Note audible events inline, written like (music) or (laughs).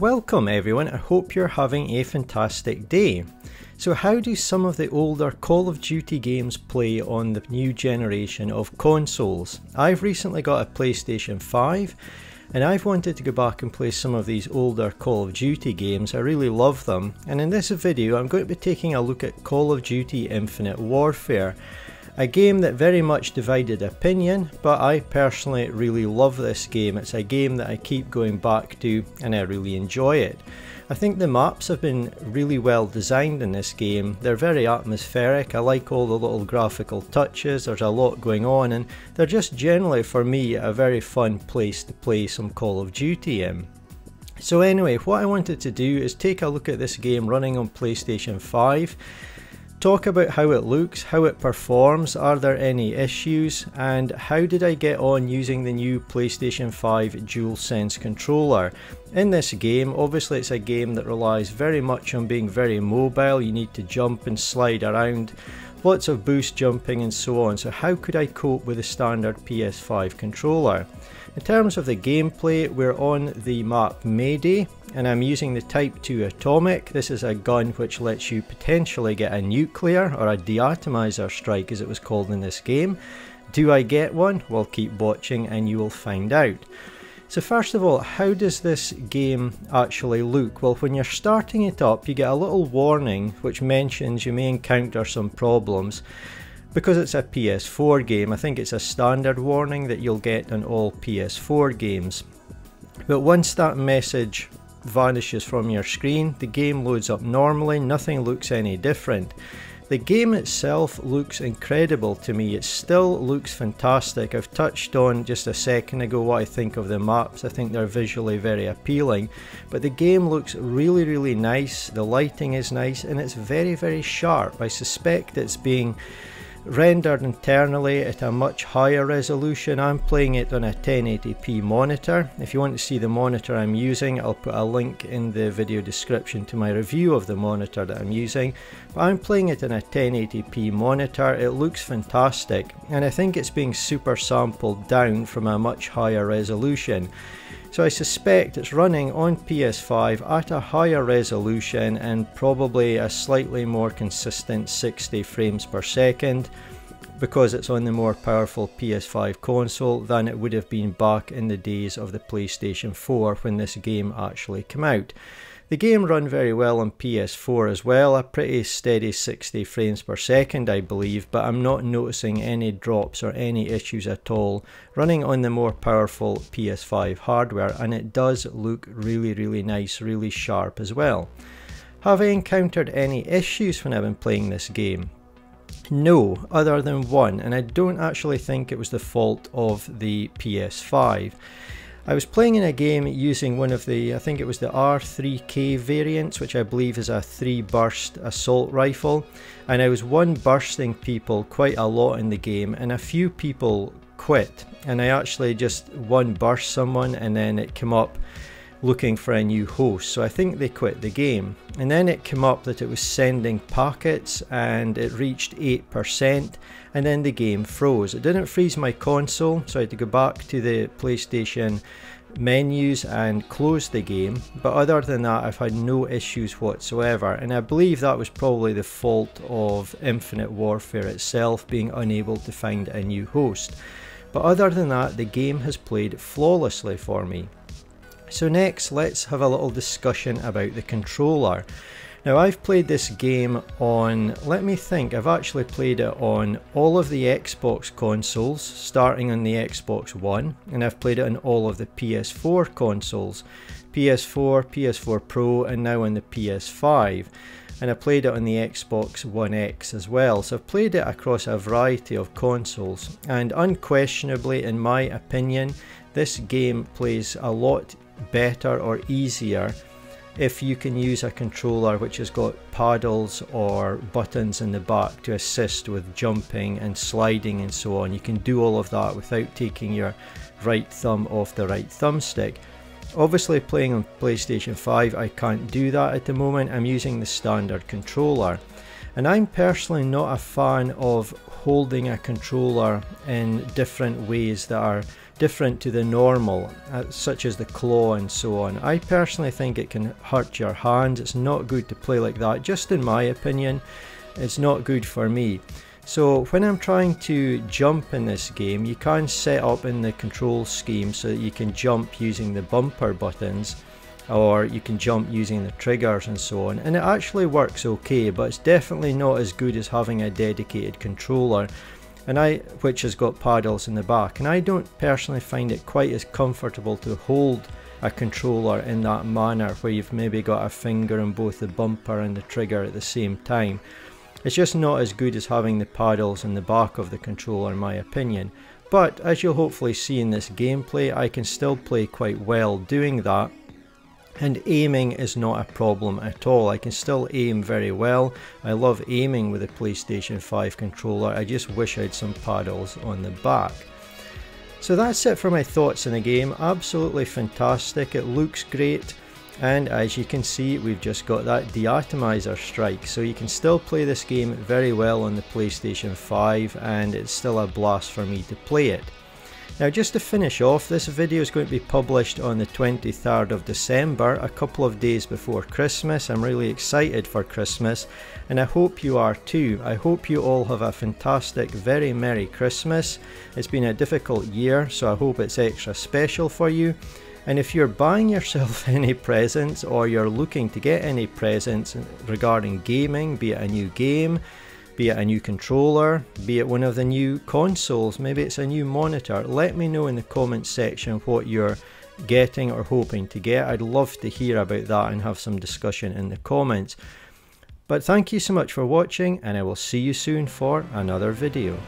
Welcome everyone, I hope you're having a fantastic day. So how do some of the older Call of Duty games play on the new generation of consoles? I've recently got a PlayStation 5 and I've wanted to go back and play some of these older Call of Duty games, I really love them and in this video I'm going to be taking a look at Call of Duty Infinite Warfare a game that very much divided opinion, but I personally really love this game. It's a game that I keep going back to and I really enjoy it. I think the maps have been really well designed in this game. They're very atmospheric. I like all the little graphical touches. There's a lot going on and they're just generally for me a very fun place to play some Call of Duty in. So anyway, what I wanted to do is take a look at this game running on PlayStation 5 talk about how it looks, how it performs, are there any issues, and how did I get on using the new PlayStation 5 DualSense controller. In this game, obviously it's a game that relies very much on being very mobile, you need to jump and slide around, lots of boost jumping and so on, so how could I cope with a standard PS5 controller? In terms of the gameplay, we're on the map Mayday, and I'm using the Type 2 Atomic. This is a gun which lets you potentially get a nuclear or a deatomizer strike as it was called in this game. Do I get one? Well keep watching and you will find out. So first of all, how does this game actually look? Well, when you're starting it up, you get a little warning which mentions you may encounter some problems. Because it's a PS4 game, I think it's a standard warning that you'll get on all PS4 games. But once that message vanishes from your screen, the game loads up normally, nothing looks any different. The game itself looks incredible to me, it still looks fantastic. I've touched on just a second ago what I think of the maps, I think they're visually very appealing, but the game looks really really nice, the lighting is nice. And it's very very sharp. I suspect it's being rendered internally at a much higher resolution. I'm playing it on a 1080p monitor. If you want to see the monitor I'm using, I'll put a link in the video description to my review of the monitor that I'm using. But I'm playing it on a 1080p monitor. It looks fantastic and I think it's being super sampled down from a much higher resolution. So I suspect it's running on PS5 at a higher resolution and probably a slightly more consistent 60 frames per second because it's on the more powerful PS5 console than it would have been back in the days of the PlayStation 4 when this game actually came out. The game run very well on PS4 as well, a pretty steady 60 frames per second I believe, but I'm not noticing any drops or any issues at all running on the more powerful PS5 hardware and it does look really really nice, really sharp as well. Have I encountered any issues when I've been playing this game? No, other than one, and I don't actually think it was the fault of the PS5. I was playing in a game using one of the, I think it was the R3K variants, which I believe is a three burst assault rifle, and I was one bursting people quite a lot in the game, and a few people quit, and I actually just one burst someone, and then it came up looking for a new host. So I think they quit the game. And then it came up that it was sending packets and it reached 8% and then the game froze. It didn't freeze my console, so I had to go back to the PlayStation menus and close the game. But other than that, I've had no issues whatsoever. And I believe that was probably the fault of Infinite Warfare itself being unable to find a new host. But other than that, the game has played flawlessly for me. So next, let's have a little discussion about the controller. Now I've played this game on, let me think, I've actually played it on all of the Xbox consoles, starting on the Xbox One, and I've played it on all of the PS4 consoles, PS4, PS4 Pro, and now on the PS5 and I played it on the Xbox One X as well. So I've played it across a variety of consoles and unquestionably in my opinion this game plays a lot better or easier if you can use a controller which has got paddles or buttons in the back to assist with jumping and sliding and so on. You can do all of that without taking your right thumb off the right thumbstick. Obviously playing on PlayStation 5 I can't do that at the moment, I'm using the standard controller. And I'm personally not a fan of holding a controller in different ways that are different to the normal, uh, such as the claw and so on. I personally think it can hurt your hands. It's not good to play like that, just in my opinion. It's not good for me. So when I'm trying to jump in this game, you can set up in the control scheme so that you can jump using the bumper buttons or you can jump using the triggers and so on and it actually works okay but it's definitely not as good as having a dedicated controller and I which has got paddles in the back and I don't personally find it quite as comfortable to hold a controller in that manner where you've maybe got a finger on both the bumper and the trigger at the same time. It's just not as good as having the paddles in the back of the controller in my opinion. But as you'll hopefully see in this gameplay, I can still play quite well doing that and aiming is not a problem at all. I can still aim very well. I love aiming with a PlayStation 5 controller. I just wish I had some paddles on the back. So that's it for my thoughts on the game. Absolutely fantastic. It looks great. And as you can see, we've just got that deatomizer strike. So you can still play this game very well on the PlayStation 5 and it's still a blast for me to play it. Now just to finish off, this video is going to be published on the 23rd of December, a couple of days before Christmas. I'm really excited for Christmas and I hope you are too. I hope you all have a fantastic, very Merry Christmas. It's been a difficult year, so I hope it's extra special for you. And if you're buying (laughs) yourself any presents or you're looking to get any presents regarding gaming, be it a new game, be it a new controller, be it one of the new consoles, maybe it's a new monitor. Let me know in the comments section what you're getting or hoping to get. I'd love to hear about that and have some discussion in the comments. But thank you so much for watching and I will see you soon for another video.